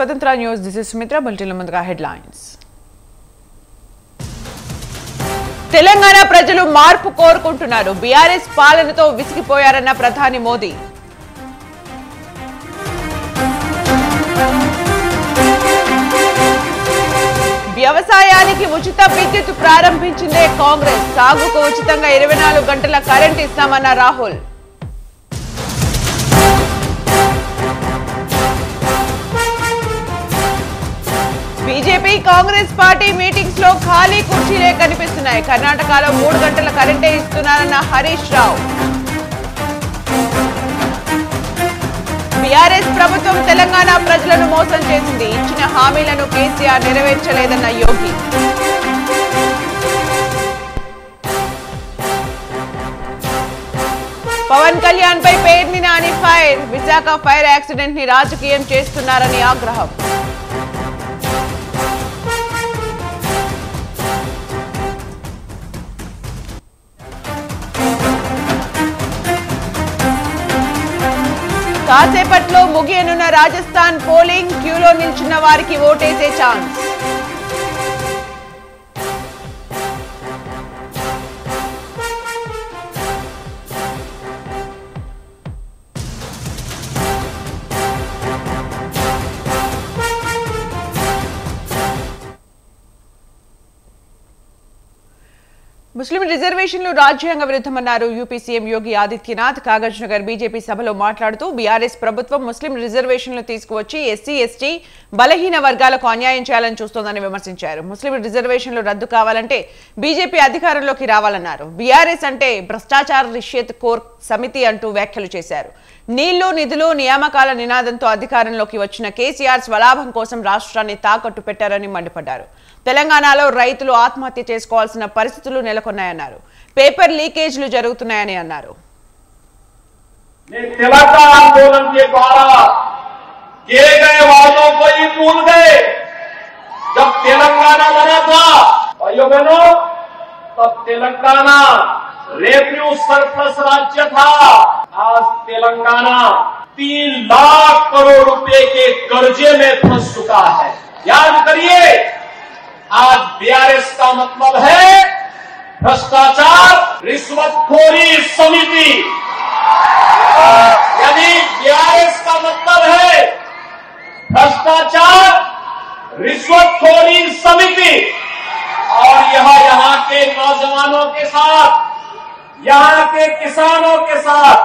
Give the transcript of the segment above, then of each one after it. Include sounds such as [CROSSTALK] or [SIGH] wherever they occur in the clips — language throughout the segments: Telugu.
Swatantra news this is Sumitra bulletin ముందుగా హెడ్లైన్స్. తెలంగాణ ప్రజలు మార్పు కోరుకుంటున్నారు. బీఆర్ఎస్ పాలనతో విసిగిపోయారన్న ప్రధాని మోదీ. వ్యవసాయానికి ఉచిత విద్యుత్ ప్రారంభించిందే కాంగ్రెస్. సాగుకు ఉచితంగా ఇరవై నాలుగు గంటల కరెంట్ ఇస్తామన్న రాహుల్. బీజేపీ కాంగ్రెస్ పార్టీ మీటింగ్స్లో ఖాళీ కుర్చీలే కనిపిస్తున్నాయి. కర్ణాటకలో మూడు గంటల కరెంటే ఇస్తున్నారన్న హరీష్ రావు. బీఆర్ఎస్ ప్రభుత్వం తెలంగాణ ప్రజలను మోసం చేసింది. ఇచ్చిన హామీలను కేసీఆర్ నెరవేర్చలేదన్న యోగి. పవన్ కళ్యాణ్ పై పేర్ని నాని ఫైర్. విశాఖ ఫైర్ యాక్సిడెంట్ని రాజకీయం చేస్తున్నారని ఆగ్రహం. కాసేపట్లో ముగియనున్న రాజస్థాన్ పోలింగ్ క్యూలో నిల్చున్న వారికి ఓటేసే ఛాన్స్. ముస్లిం రిజర్వేషన్లు రాజ్యాంగ విరుద్ధమన్నారు. UP CM Yogi Adityanath Kagaz Nagar BJP సభలో మాట్లాడుతూ బీఆర్ఎస్ ప్రభుత్వం ముస్లిం రిజర్వేషన్లు తీసుకువచ్చి ఎస్సీ ఎస్టీ బలహీన వర్గాలకు అన్యాయం చేయాలని చూస్తోందని విమర్శించారు. ముస్లిం రిజర్వేషన్లు రద్దు కావాలంటే బీజేపీ అధికారంలోకి రావాలన్నారు. బీఆర్ఎస్ అంటే భ్రష్టాచార రిష్యత్ కోర్ సమితి అంటూ వ్యాఖ్యలు చేశారు. నీళ్ళు నిధులు నియామకాల నినాదంతో అధికారంలోకి వచ్చిన కేసీఆర్ స్వలాభం కోసం రాష్ట్రాన్ని తాకట్టు పెట్టారని మండిపడ్డారు. తెలంగాణలో రైతులు ఆత్మహత్య చేసుకోవాల్సిన పరిస్థితులు నెలకొన్నాయన్నారు. పేపర్ లీకేజ్లు జరుగుతున్నాయని అన్నారు. తెలంగాణ. रेवेन्यू सरप्लस राज्य था। आज तेलंगाना तीन लाख करोड़ रुपए के कर्जे में फंस चुका है। याद करिए, आज बीआरएस का मतलब है भ्रष्टाचार रिश्वतखोरी समिति। यानी बीआरएस का मतलब है भ्रष्टाचार रिश्वतखोरी समिति। और यह यहाँ के नौजवानों के साथ यहाँ के किसानों के साथ,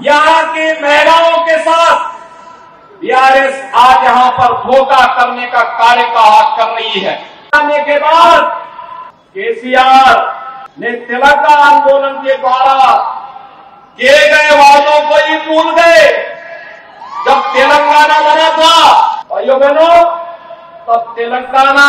यहाँ की महिलाओं के साथ बीआरएस आज यहाँ पर धोखा करने का कार्य का हाथ कर रही है। आने के बाद केसीआर ने तेलंगाना आंदोलन के द्वारा किए गए वादों को ही भूल गए। जब तेलंगाना बना था, भाइयों बहनों, तब तेलंगाना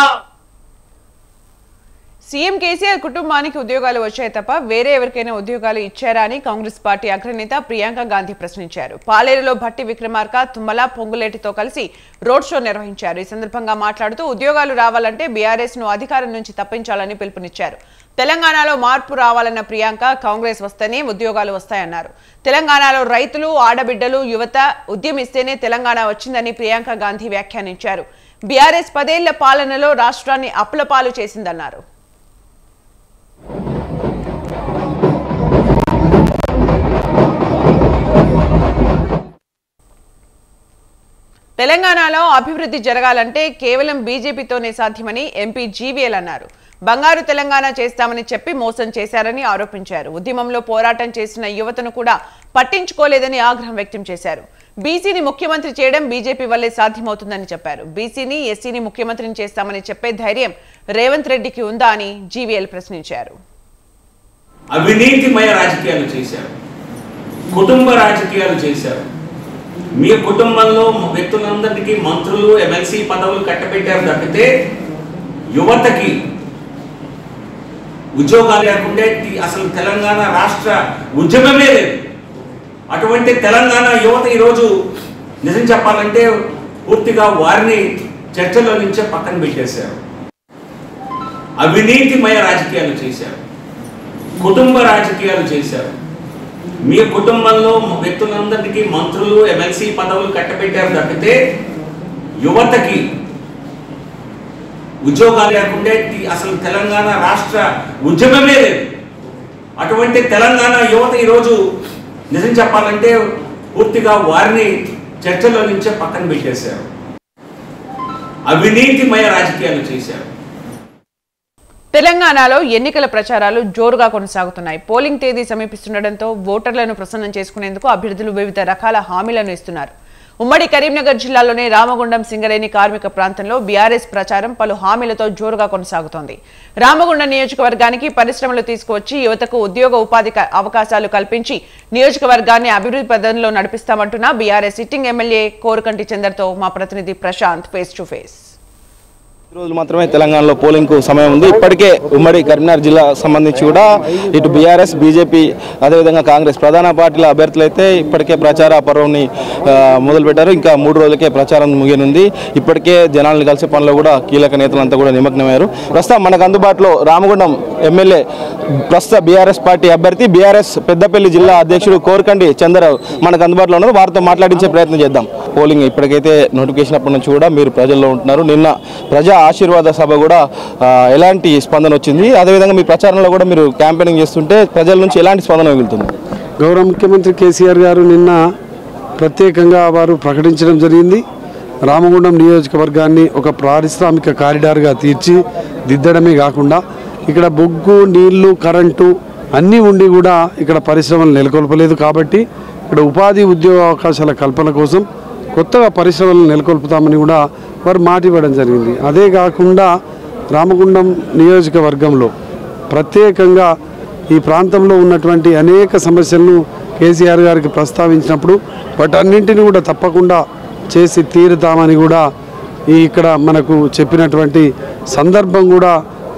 సీఎం కేసీఆర్ కుటుంబానికి ఉద్యోగాలు వచ్చాయి తప్ప వేరే ఎవరికైనా ఉద్యోగాలు ఇచ్చారా అని కాంగ్రెస్ పార్టీ అగ్రనేత ప్రియాంక గాంధీ ప్రశ్నించారు. పాలేరులో భట్టి విక్రమార్క తుమ్మల పొంగులేటితో కలిసి రోడ్ షో నిర్వహించారు. ఈ సందర్భంగా మాట్లాడుతూ ఉద్యోగాలు రావాలంటే బీఆర్ఎస్ను అధికారం నుంచి తప్పించాలని పిలుపునిచ్చారు. తెలంగాణలో మార్పు రావాలన్న ప్రియాంక కాంగ్రెస్ వస్తేనే ఉద్యోగాలు వస్తాయన్నారు. తెలంగాణలో రైతులు ఆడబిడ్డలు యువత ఉద్యమిస్తేనే తెలంగాణ వచ్చిందని ప్రియాంక గాంధీ వ్యాఖ్యానించారు. బీఆర్ఎస్ పదేళ్ళ పాలనలో రాష్ట్రాన్ని అప్పులపాలు చేసిందన్నారు. తెలంగాణలో అభివృద్ధి జరగాలంటే కేవలం బీజేపీతోనే సాధ్యమని ఎంపీ జీవీఎల్ అన్నారు. బంగారు తెలంగాణ చేస్తామని చెప్పి మోసం చేశారని ఆరోపించారు. ఉద్యమంలో పోరాటం చేసిన యువతను కూడా పట్టించుకోలేదని ఆగ్రహం వ్యక్తం చేశారు. బీసీని ముఖ్యమంత్రి చేయడం బీజేపీ వల్లే సాధ్యమవుతుందని చెప్పారు. బీసీని ఎస్సీని ముఖ్యమంత్రిని చేస్తామని చెప్పే ధైర్యం రేవంత్ రెడ్డికి ఉందా అని జీవీఎల్ ప్రశ్నించారు. అవినీతిమయ రాజకీయాలు చేశారు. కుటుంబ రాజకీయాలు చేశారు. మీ కుటుంబంలో వ్యక్తులందరికీ మంత్రులు ఎమ్మెల్సీ పదవులు కట్టబెట్టారు తప్పితే యువతకి ఉద్యోగాలు లేకుంటే అసలు తెలంగాణ రాష్ట్ర ఉద్యమమే లేదు. అటువంటి తెలంగాణ యువత ఈరోజు నిజం చెప్పాలంటే పూర్తిగా వారిని చర్చలో నుంచే పక్కన పెట్టేశారు. అవినీతిమయ రాజకీయాలు చేశారు. కుటుంబ రాజకీయాలు చేశారు. మీ కుటుంబంలో వ్యక్తులందరికీ మంత్రులు ఎమ్మెల్సీ పదవులు కట్టబెట్టారు తప్పితే యువతకి ఉద్యోగాలు లేకుంటే అసలు తెలంగాణ రాష్ట్ర ఉద్యమమే లేదు. అటువంటి తెలంగాణ యువత ఈరోజు నిజం చెప్పాలంటే పూర్తిగా వారిని చర్చలో నుంచే పక్కన పెట్టేశారు. అవినీతిమయ రాజకీయాలు చేశారు. తెలంగాణలో ఎన్నికల ప్రచారాలు జోరుగా కొనసాగుతున్నాయి. పోలింగ్ తేదీ సమీపిస్తుండటంతో ఓటర్లను ప్రసన్నం చేసుకునేందుకు అభ్యర్థులు వివిధ రకాల హామీలను ఇస్తున్నారు. ఉమ్మడి కరీంనగర్ జిల్లాలోని రామగుండం సింగరేణి కార్మిక ప్రాంతంలో బీఆర్ఎస్ ప్రచారం పలు హామీలతో జోరుగా కొనసాగుతోంది. రామగుండం నియోజకవర్గానికి పరిశ్రమలు తీసుకువచ్చి యువతకు ఉద్యోగ ఉపాధి అవకాశాలు కల్పించి నియోజకవర్గాన్ని అభివృద్ధి పదంలో నడిపిస్తామంటున్న బీఆర్ఎస్ సిట్టింగ్ ఎమ్మెల్యే కోరుకంటి చందర్తో మా ప్రతినిధి ప్రశాంత్ ఫేస్ టు ఫేస్. రోజులు మాత్రమే తెలంగాణలో పోలింగ్కు సమయం ఉంది. ఇప్పటికే ఉమ్మడి కరీంనగర్ జిల్లా సంబంధించి కూడా ఇటు బీఆర్ఎస్ బీజేపీ అదేవిధంగా కాంగ్రెస్ ప్రధాన పార్టీల అభ్యర్థులు అయితే ఇప్పటికే ప్రచార పర్వంని మొదలుపెట్టారు. ఇంకా మూడు రోజులకే ప్రచారం ముగినుంది ఇప్పటికే జనాలను కలిసే పనిలో కూడా కీలక నేతలంతా కూడా నిమగ్నమయ్యారు. ప్రస్తుతం మనకు అందుబాటులో రామగుండం ఎమ్మెల్యే ప్రస్తుత బీఆర్ఎస్ పార్టీ అభ్యర్థి బీఆర్ఎస్ పెద్దపల్లి జిల్లా అధ్యక్షుడు కోరకండి చంద్రరావు మనకు అందుబాటులో ఉన్నారు. వారితో మాట్లాడించే ప్రయత్నం చేద్దాం. పోలింగ్ ఇప్పటికైతే నోటిఫికేషన్ అప్పటి నుంచి కూడా మీరు ప్రజల్లో ఉంటున్నారు. నిన్న ప్రజా ఆశీర్వాద సభ కూడా ఎలాంటి స్పందన వచ్చింది? అదేవిధంగా మీ ప్రచారంలో కూడా మీరు క్యాంపెయినింగ్ చేస్తుంటే ప్రజల నుంచి ఎలాంటి స్పందన మిగులుతుంది? గౌరవ ముఖ్యమంత్రి కేసీఆర్ గారు నిన్న ప్రత్యేకంగా వారు ప్రకటించడం జరిగింది. రామగుండం నియోజకవర్గాన్ని ఒక పారిశ్రామిక కారిడార్గా తీర్చి దిద్దడమే కాకుండా ఇక్కడ బొగ్గు నీళ్ళు కరెంటు అన్నీ ఉండి కూడా ఇక్కడ పరిశ్రమలు నెలకొల్పలేదు కాబట్టి ఇక్కడ ఉపాధి ఉద్యోగ అవకాశాల కల్పన కోసం కొత్తగా పరిశ్రమలు నెలకొల్పుతామని కూడా వారు మాట ఇవ్వడం జరిగింది. అదే కాకుండా రామగుండం నియోజకవర్గంలో ప్రత్యేకంగా ఈ ప్రాంతంలో ఉన్నటువంటి అనేక సమస్యలను కేసీఆర్ గారికి ప్రస్తావించినప్పుడు వాటన్నింటినీ కూడా తప్పకుండా చేసి తీరుతామని కూడా ఈ ఇక్కడ మనకు చెప్పినటువంటి సందర్భం కూడా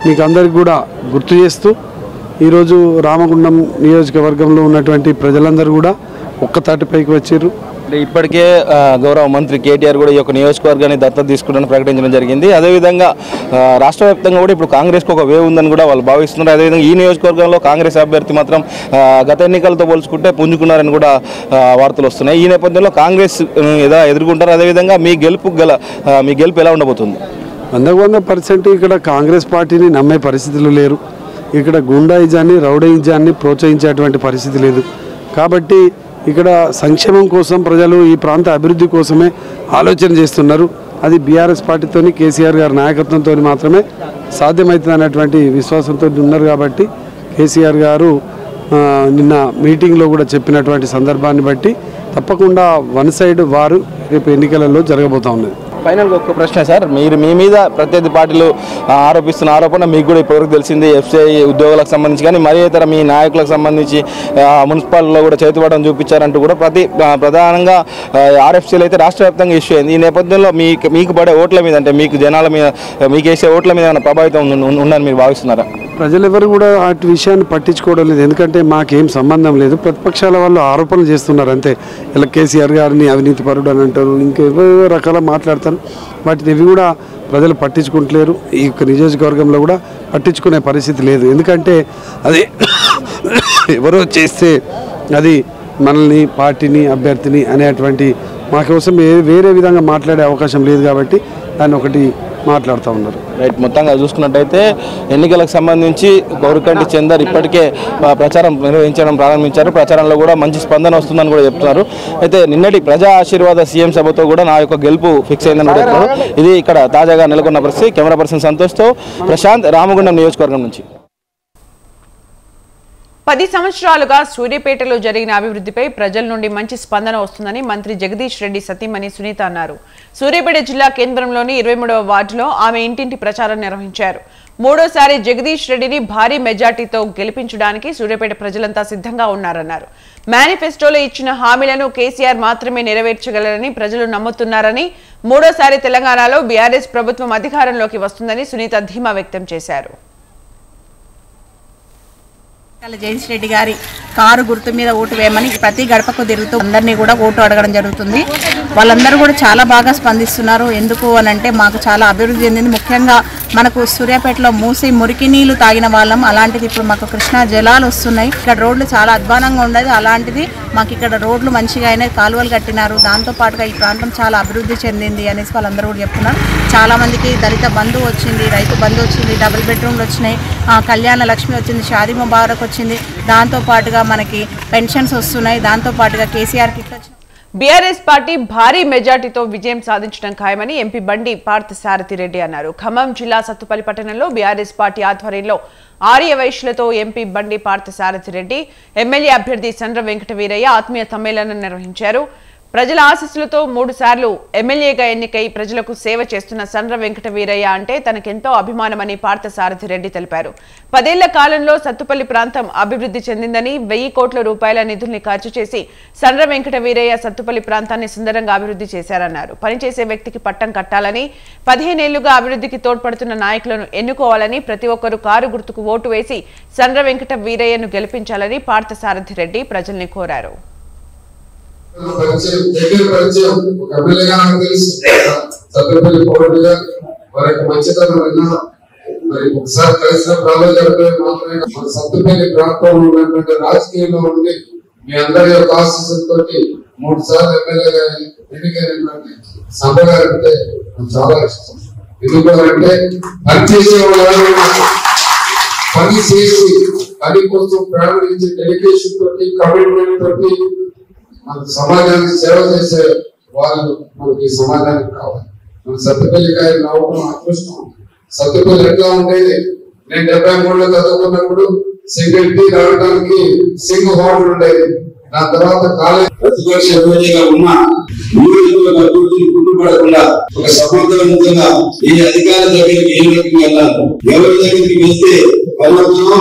మీకు అందరికి కూడా గుర్తు చేస్తూ ఈరోజు రామగుండం నియోజకవర్గంలో ఉన్నటువంటి ప్రజలందరూ కూడా ఒక్కతాటి పైకి వచ్చారు ఇప్పటికే గౌరవ మంత్రి కేటీఆర్ కూడా ఈ యొక్క నియోజకవర్గాన్ని దత్తత తీసుకుంటాను ప్రకటించడం జరిగింది. అదేవిధంగా రాష్ట్ర వ్యాప్తంగా కూడా ఇప్పుడు కాంగ్రెస్కి ఒక వేవ్ ఉందని కూడా వాళ్ళు భావిస్తున్నారు. అదేవిధంగా ఈ నియోజకవర్గంలో కాంగ్రెస్ అభ్యర్థి మాత్రం గత ఎన్నికలతో పోల్చుకుంటే పుంజుకున్నారని కూడా వార్తలు వస్తున్నాయి. ఈ నేపథ్యంలో కాంగ్రెస్ ఏదో ఎదుర్కొంటారు? అదేవిధంగా మీ గెలుపు గల మీ గెలుపు ఎలా ఉండబోతుంది? వందకు వంద పర్సెంట్ ఇక్కడ కాంగ్రెస్ పార్టీని నమ్మే పరిస్థితులు లేరు. ఇక్కడ గుండాయిజాన్ని రౌడయిజాన్ని ప్రోత్సహించేటువంటి పరిస్థితి లేదు. కాబట్టి ఇక్కడ సంక్షేమం కోసం ప్రజలు ఈ ప్రాంత అభివృద్ధి కోసమే ఆలోచన చేస్తున్నారు. అది బీఆర్ఎస్ పార్టీతోని కేసీఆర్ గారి నాయకత్వంతో మాత్రమే సాధ్యమవుతుంది అనేటువంటి విశ్వాసంతో ఉన్నారు కాబట్టి కేసీఆర్ గారు నిన్న మీటింగ్లో కూడా చెప్పినటువంటి సందర్భాన్ని బట్టి తప్పకుండా వన్ సైడ్ వారు రేపు ఎన్నికలలో జరగబోతా ఉన్నది. ఫైనల్గా ఒక్క ప్రశ్న సార్. మీరు మీ మీద ప్రత్యర్థి పార్టీలు ఆరోపిస్తున్న ఆరోపణ మీకు కూడా ఇప్పటివరకు తెలిసింది. ఎఫ్సిఐ ఉద్యోగులకు సంబంధించి కానీ మరి ఇతర మీ నాయకులకు సంబంధించి మున్సిపాలిటీలో మున్సిపాల్లో కూడా చేతుపడడం చూపించారంటూ కూడా ప్రతి ప్రధానంగా ఆర్ఎఫ్సీలు అయితే రాష్ట్ర వ్యాప్తంగా ఇష్యూ అయింది. ఈ నేపథ్యంలో మీకు మీకు పడే ఓట్ల మీద అంటే మీకు జనాల మీద మీకు వేసే ఓట్ల మీద ఏమైనా ప్రభావితం ఉందని మీరు భావిస్తున్నారా? ప్రజలెవరు కూడా అటు విషయాన్ని పట్టించుకోవడం లేదు. ఎందుకంటే మాకేం సంబంధం లేదు. ప్రతిపక్షాల వాళ్ళు ఆరోపణలు చేస్తున్నారు. అంతే. ఇలా కేసీఆర్ గారిని అవినీతి పరుడు అని అంటారు. ఇంకేవో రకాల మాట్లాడతారు. వాటిని ఇవి కూడా ప్రజలు పట్టించుకుంటలేరు. ఈ యొక్క నియోజకవర్గంలో కూడా పట్టించుకునే పరిస్థితి లేదు. ఎందుకంటే అది [COUGHS] ఎవరో చేస్తే అది మనల్ని పార్టీని అభ్యర్థిని అనేటువంటి మా కోసం ఏ- వేరే విధంగా మాట్లాడే అవకాశం లేదు కాబట్టి దాన్ని ఒకటి మాట్లాడుతూ ఉన్నారు. రైట్ మొత్తంగా చూసుకున్నట్టయితే ఎన్నికలకు సంబంధించి గౌరికంటి చందర్ ఇప్పటికే ప్రచారం నిర్వహించడం ప్రారంభించారు. ప్రచారంలో కూడా మంచి స్పందన వస్తుందని కూడా చెప్తున్నారు. అయితే నిన్నటి ప్రజా ఆశీర్వాద సీఎం సభతో కూడా నా యొక్క గెలుపు ఫిక్స్ అయిందని కూడా చెప్తున్నారు. ఇది ఇక్కడ తాజాగా నెలకొన్న పరిస్థితి. కెమెరా పర్సన్ సంతోష్తో ప్రశాంత్ రామగుండం నియోజకవర్గం నుంచి. పది సంవత్సరాలుగా సూర్యపేటలో జరిగిన అభివృద్ధిపై ప్రజల నుండి మంచి స్పందన వస్తుందని మంత్రి జగదీష్ రెడ్డి సతీమణి సునీత అన్నారు. సూర్యాపేట జిల్లా కేంద్రంలోని ఇరవై మూడవ వార్డులో ఆమె ఇంటింటి ప్రచారం నిర్వహించారు. మూడోసారి జగదీష్ రెడ్డిని భారీ మెజార్టీతో గెలిపించడానికి సూర్యాపేట ప్రజలంతా సిద్ధంగా ఉన్నారన్నారు. మేనిఫెస్టోలో ఇచ్చిన హామీలను కేసీఆర్ మాత్రమే నెరవేర్చగలరని ప్రజలు నమ్ముతున్నారని మూడోసారి తెలంగాణలో బీఆర్ఎస్ ప్రభుత్వం అధికారంలోకి వస్తుందని సునీత ధీమా వ్యక్తం చేశారు. జగదీష్ రెడ్డి గారి కారు గుర్తు మీద ఓటు వేయమని ప్రతి గడపకు తిరుగుతూ అందరినీ కూడా ఓటు అడగడం జరుగుతుంది. వాళ్ళందరూ కూడా చాలా బాగా స్పందిస్తున్నారు. ఎందుకు అని అంటే మాకు చాలా అభివృద్ధి చెందింది. ముఖ్యంగా మనకు సూర్యాపేటలో మూసి మురికి నీళ్ళు తాగిన వాళ్ళం. అలాంటిది ఇప్పుడు మాకు కృష్ణా జలాలు వస్తున్నాయి. ఇక్కడ రోడ్లు చాలా అధ్వానంగా ఉండేది. అలాంటిది మాకు ఇక్కడ రోడ్లు మంచిగా అయినాయి. కాలువలు కట్టినారు. దాంతో పాటుగా ఈ ప్రాంతం చాలా అభివృద్ధి చెందింది అనేసి వాళ్ళందరూ కూడా చెప్తున్నారు. చాలామందికి దళిత బంధు వచ్చింది రైతు బంధు వచ్చింది డబుల్ బెడ్రూమ్లు వచ్చినాయి. కళ్యాణ లక్ష్మి వచ్చింది షాదీ ముబారక్ వచ్చింది. దాంతో పాటుగా మనకి పెన్షన్స్ వస్తున్నాయి. దాంతో పాటుగా కేసీఆర్ కిట్ వచ్చింది బీఆర్ఎస్ పార్టీ భారీ మెజార్టీతో విజయం సాధించడం ఖాయమని ఎంపీ బండి పార్థసారథి రెడ్డి అన్నారు. ఖమ్మం జిల్లా సత్తుపల్లి పట్టణంలో బీఆర్ఎస్ పార్టీ ఆధ్వర్యంలో ఆర్య వైశ్యులతో ఎంపీ బండి పార్థసారథి రెడ్డి ఎమ్మెల్యే అభ్యర్థి చంద్ర వెంకట వీరయ్య ఆత్మీయ సమ్మేళనం నిర్వహించారు. ప్రజల ఆశీస్సులతో మూడుసార్లు ఎమ్మెల్యేగా ఎన్నికై ప్రజలకు సేవ చేస్తున్న సండ్ర వెంకట వీరయ్య అంటే తనకెంతో అభిమానమని పార్థసారథి రెడ్డి తెలిపారు. పదేళ్ళ కాలంలో సత్తుపల్లి ప్రాంతం అభివృద్ధి చెందిందని వెయ్యి కోట్ల రూపాయల నిధుల్ని ఖర్చు చేసి సండ్ర వెంకట వీరయ్య సత్తుపల్లి ప్రాంతాన్ని సుందరంగా అభివృద్ధి చేశారన్నారు. పనిచేసే వ్యక్తికి పట్టం కట్టాలని పదిహేనేళ్ళుగా అభివృద్ధికి తోడ్పడుతున్న నాయకులను ఎన్నుకోవాలని ప్రతి ఒక్కరూ కారు గుర్తుకు ఓటు వేసి సండ్ర వెంకట వీరయ్యను గెలిపించాలని పార్థసారథి రెడ్డి ప్రజల్ని కోరారు. పరిచయం దగ్గర పరిచయం? ఒక ఎమ్మెల్యేగా నాకు తెలుసు. సత్యపల్లి పౌరుడిగా. వారి యొక్క మంచితనం విన్నా. మరి ఒకసారి కలిసిన ప్రాలోచనపై మాత్రమే మన సత్తుపల్లి ప్రాంతంలో ఉన్నటువంటి రాజకీయంలో ఉండి మీ అందరి యొక్క ఆశీస్సులతో మూడు సార్లు ఎమ్మెల్యేగా ఎన్నికైనటువంటి సభ గారు అంటే చాలా ఇష్టం. ఎందుకంటే పనిచేసే వాళ్ళు పని చేసి పని కోసం ప్రారంభించే డెడికేషన్ తోటి కమిట్మెంట్ తోటి మనకు సమాజానికి సేవ చేసే వాళ్ళు మనకి సమాజానికి కావాలి. మన సత్యపల్లి గారి నవ్వడం అదృష్టం సత్యపల్లి ఎట్లా ఉండేది? నేను డెబ్బై మూడులో చదువుకున్నప్పుడు సింగిల్ టీ రావడానికి సింగ్ హోటల్ ఉండేది. దాని తర్వాత కాలేజ్ ప్రతిపక్ష ఉన్న నియోజకవర్గ అభివృద్ధిని గుర్తుపడకుండా ఒక సమర్థవంతంగా ఈ అధికార దగ్గరికి ఏ రకంగా వెళ్ళాలి? ఎవరి దగ్గరికి వెళ్తే వాళ్ళతో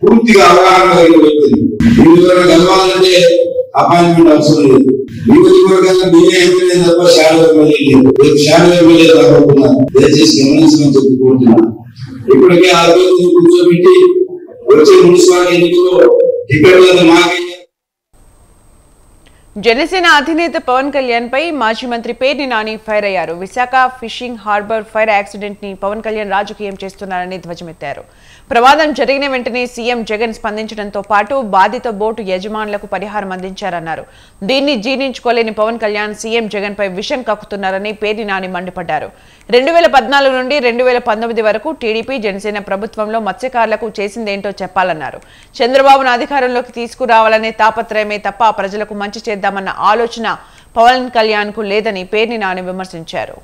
పూర్తిగా అవగాహన కలిగి వ్యక్తిని నియోజకవర్గం కలవాలంటే అపాయింట్మెంట్ అవసరం లేదు. నియోజకవర్గాల్లో మీరే ఎమ్మెల్యే తప్ప షాడో ఎమ్మెల్యే లేదు. రేపు షాడో ఎమ్మెల్యే రాబోతున్నారు దయచేసి గమనించమని చెప్పి కోరుతున్నాను. ఇప్పటికే ఆ రోజు కూర్చోబెట్టి వచ్చే మున్సిపాలిటీ ఎన్నికల్లో టికెట్లను మాకే జనసేన అధినేత పవన్ కళ్యాణ్ పై మాజీ మంత్రి పేర్ని నాని ఫైర్ అయ్యారు. విశాఖ ఫిషింగ్ హార్బర్ ఫైర్ యాక్సిడెంట్ని పవన్ కళ్యాణ్ రాజకీయం చేస్తున్నారని ధ్వజమెత్తారు. ప్రమాదం జరిగిన వెంటనే సీఎం జగన్ స్పందించడంతో పాటు బాధిత బోటు యజమానులకు పరిహారం అందించారన్నారు. దీన్ని జీర్ణించుకోలేని పవన్ కళ్యాణ్ సీఎం జగన్ పై విషం కక్కుతున్నారని పేర్ని నాని మండిపడ్డారు. రెండు వేల పద్నాలుగు నుండి రెండు వేల పంతొమ్మిది వరకు టీడీపీ జనసేన ప్రభుత్వంలో మత్స్యకారులకు చేసిందేంటో చెప్పాలన్నారు. చంద్రబాబును అధికారంలోకి తీసుకురావాలనే తాపత్రయమే తప్ప ప్రజలకు మంచి చేద్దామన్న ఆలోచన పవన్ కళ్యాణ్కు లేదని పేర్ని నాని విమర్శించారు.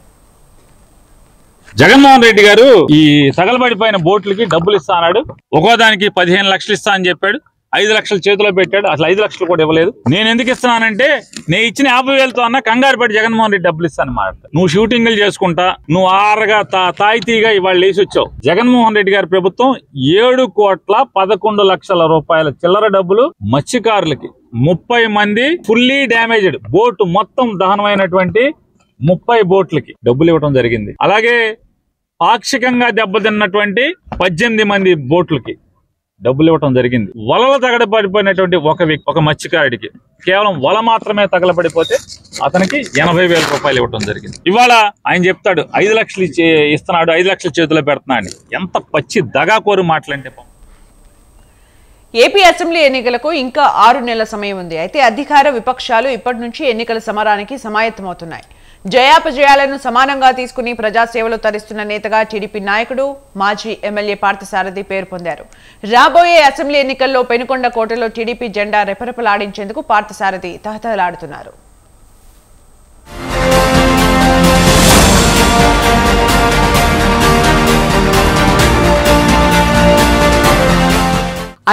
జగన్మోహన్ రెడ్డి గారు ఈ తగలబడిపోయిన బోట్లకి డబ్బులు ఇస్తా అన్నాడు. ఒక్కో దానికి పదిహేను లక్షలు ఇస్తా అని చెప్పాడు. ఐదు లక్షలు చేతిలో పెట్టాడు. అసలు ఐదు లక్షలు కూడా ఇవ్వలేదు. నేను ఎందుకు ఇస్తున్నానంటే నేను ఇచ్చిన యాభై వేలతో అన్న కంగారు పడి జగన్మోహన్ రెడ్డి డబ్బులు ఇస్తాను మాట నువ్వు షూటింగ్లు చేసుకుంటా నువ్వు ఆరగా తా తాయితీగా ఇవాళ లేచి వచ్చావు. జగన్మోహన్ రెడ్డి గారి ప్రభుత్వం ఏడు కోట్ల పదకొండు లక్షల రూపాయల చిల్లర డబ్బులు మత్స్యకారులకి. ముప్పై మంది ఫుల్లీ డ్యామేజ్డ్ బోటు మొత్తం దహనమైనటువంటి ముప్పై బోట్లకి డబ్బులు ఇవ్వడం జరిగింది. అలాగే పాక్షికంగా దెబ్బతిన్నటువంటి పద్దెనిమిది మంది బోట్లకి డబ్బులు ఇవ్వటం జరిగింది. వలలు తగలబడిపోయినటువంటి ఒక వ్యక్తి ఒక మత్స్యకారుడికి కేవలం వల మాత్రమే తగలబడిపోతే అతనికి ఎనభై వేల రూపాయలు ఇవ్వడం జరిగింది. ఇవాళ ఆయన చెప్తాడు ఐదు లక్షలు ఇస్తున్నాడు ఐదు లక్షల చేతిలో పెడుతున్నాడు ఎంత పచ్చి దగాకోరు మాటలంటే ఏపీ అసెంబ్లీ ఎన్నికలకు ఇంకా ఆరు నెలల సమయం ఉంది. అయితే అధికార విపక్షాలు ఇప్పటి నుంచి ఎన్నికల సమరానికి సమాయత్తమవుతున్నాయి. జయాపజయాలను సమానంగా తీసుకుని ప్రజాసేవలో తరిస్తున్న నేతగా టీడీపీ నాయకుడు మాజీ ఎమ్మెల్యే పార్థసారథి పేరు పొందారు. రాబోయే అసెంబ్లీ ఎన్నికల్లో పెనుకొండ కోటలో టీడీపీ జెండా రెపరెపలాడించేందుకు పార్థసారథి తహతహలాడుతున్నారు.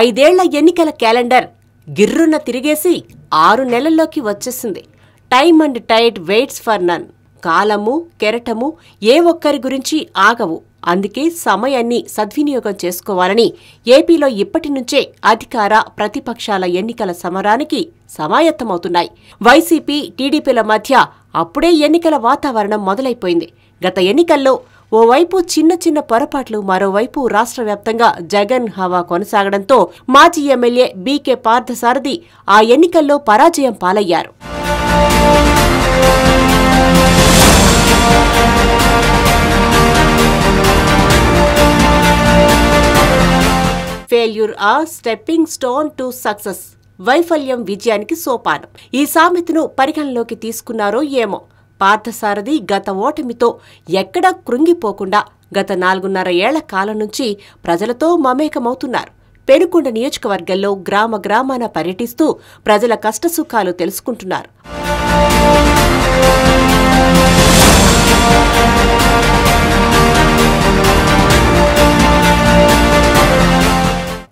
ఐదేళ్ళ ఎన్నికల క్యాలెండర్ గిర్రున తిరిగేసి ఆరు నెలల్లోకి వచ్చేసింది. Time and tide waits for none. కాలము కెరటము ఏ ఒక్కరి గురించి ఆగవు. అందుకే సమయాన్ని సద్వినియోగం చేసుకోవాలని ఏపీలో ఇప్పటి నుంచే అధికార ప్రతిపక్షాల ఎన్నికల సమరానికి సమాయత్తమవుతున్నాయి. వైసీపీ టీడీపీల మధ్య అప్పుడే ఎన్నికల వాతావరణం మొదలైపోయింది. గత ఎన్నికల్లో ఓవైపు చిన్న చిన్న పొరపాట్లు మరోవైపు రాష్ట్ర వ్యాప్తంగా జగన్ హవా కొనసాగడంతో మాజీ ఎమ్మెల్యే బీకే పార్థసారథి ఆ ఎన్నికల్లో పరాజయం పాలయ్యారు. Failure a stepping stone to success వైఫల్యం విజయానికి సోపానం. ఈ సామెతను పరిగణలోకి తీసుకున్నారో ఏమో. పార్థసారథి గత ఓటమితో ఎక్కడా కృంగిపోకుండా గత నాలుగున్నర ఏళ్ళ కాలం నుంచి ప్రజలతో మమేకమవుతున్నారు. పెనుకొండ నియోజకవర్గంలో గ్రామ గ్రామాన పర్యటిస్తూ ప్రజల కష్టసుఖాలు తెలుసుకుంటున్నారు.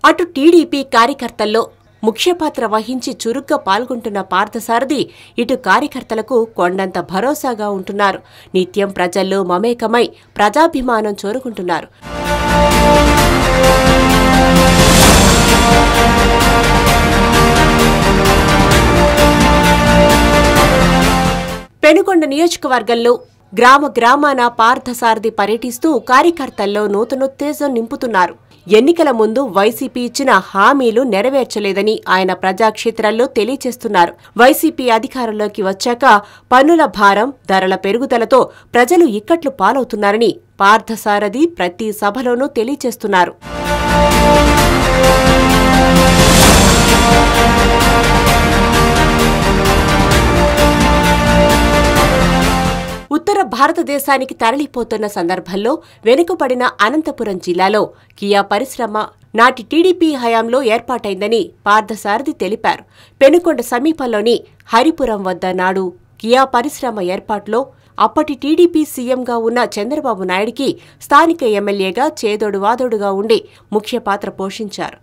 అటు టీడీపీ కార్యకర్తల్లో ముఖ్య పాత్ర వహించి చురుగ్గా పాల్గొంటున్న పార్థసారథి ఇటు కార్యకర్తలకు కొండంత భరోసాగా ఉంటున్నారు. నిత్యం ప్రజల్లో మమేకమై ప్రజాభిమానం చోరుకుంటున్నారు. పెనుకొండ నియోజకవర్గంలో గ్రామ గ్రామాన పార్థసారథి పర్యటిస్తూ కార్యకర్తల్లో నూతనోత్తేజం నింపుతున్నారు. ఎన్నికల ముందు వైసీపీ ఇచ్చిన హామీలు నెరవేర్చలేదని ఆయన ప్రజాక్షేత్రాల్లో తెలియచేస్తున్నారు. వైసీపీ అధికారంలోకి వచ్చాక పన్నుల భారం ధరల పెరుగుదలతో ప్రజలు ఇక్కట్లు పాలవుతున్నారని పార్థసారథి ప్రతి సభలోనూ తెలియచేస్తున్నారు. ఉత్తర భారతదేశానికి తరలిపోతున్న సందర్భంలో వెనుకబడిన అనంతపురం జిల్లాలో కియా పరిశ్రమ నాటి టీడీపీ హయాంలో ఏర్పాటైందని పార్థసారథి తెలిపారు. పెనుకొండ సమీపంలోని హరిపురం వద్ద నాడు కియా పరిశ్రమ ఏర్పాటులో అప్పటి టీడీపీ సీఎంగా ఉన్న చంద్రబాబు నాయుడికి స్థానిక ఎమ్మెల్యేగా చేదోడు వాదోడుగా ఉండి ముఖ్య పాత్ర పోషించారు.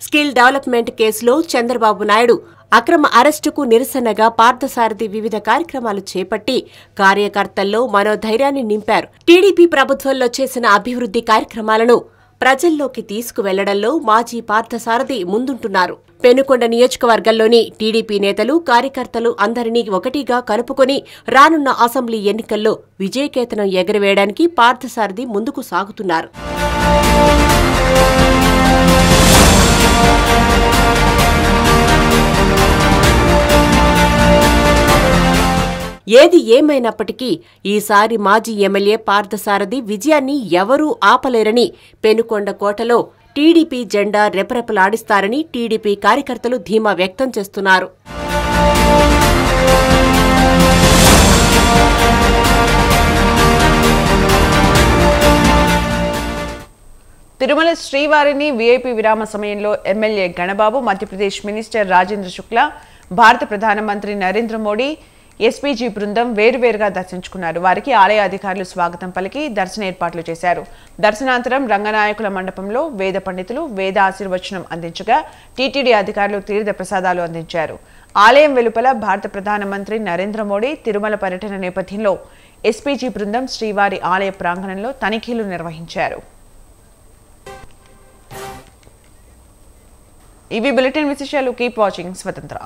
స్కిల్ డెవలప్మెంట్ కేసులో చంద్రబాబు నాయుడు అక్రమ అరెస్టుకు నిరసనగా పార్థసారథి వివిధ కార్యక్రమాలు చేపట్టి కార్యకర్తల్లో మనోధైర్యాన్ని నింపారు. టీడీపీ ప్రభుత్వంలో చేసిన అభివృద్ధి కార్యక్రమాలను ప్రజల్లోకి తీసుకువెళ్ళడంలో మాజీ పార్థసారథి ముందుంటున్నారు. పెనుకొండ నియోజకవర్గంలోని టీడీపీ నేతలు కార్యకర్తలు అందరినీ ఒకటిగా కలుపుకొని రానున్న అసెంబ్లీ ఎన్నికల్లో విజయకేతనం ఎగరవేయడానికి పార్థసారథి ముందుకు సాగుతున్నారు. ఏది ఏమైనప్పటికీ ఈసారి మాజీ ఎమ్మెల్యే పార్థసారథి విజయాన్ని ఎవరూ ఆపలేరని పెనుకొండ కోటలో టీడీపీ జెండా రెపరెపలాడిస్తారని టీడీపీ కార్యకర్తలు ధీమా వ్యక్తం చేస్తున్నారు. తిరుమల శ్రీవారిని వీఐపీ విరామ సమయంలో ఎమ్మెల్యే గణబాబు మధ్యప్రదేశ్ మినిస్టర్ రాజేంద్ర శుక్లా భారత ప్రధానమంత్రి నరేంద్ర మోడీ ఎస్పీజీ బృందం వేరువేరుగా దర్శించుకున్నారు. వారికి ఆలయ అధికారులు స్వాగతం పలికి దర్శన ఏర్పాట్లు చేశారు. దర్శనాంతరం రంగనాయకుల మండపంలో వేద పండితులు వేద ఆశీర్వచనం అందించగా టీటీడీ అధికారులు తీర్థ ప్రసాదాలు అందించారు. ఆలయం వెలుపల భారత ప్రధానమంత్రి నరేంద్ర మోడీ తిరుమల పర్యటన నేపథ్యంలో ఎస్పీజీ బృందం శ్రీవారి ఆలయ ప్రాంగణంలో తనిఖీలు నిర్వహించారు. ఇవి బులెటిన్ విశేషాలు. కీప్ వాచింగ్ స్వతంత్ర.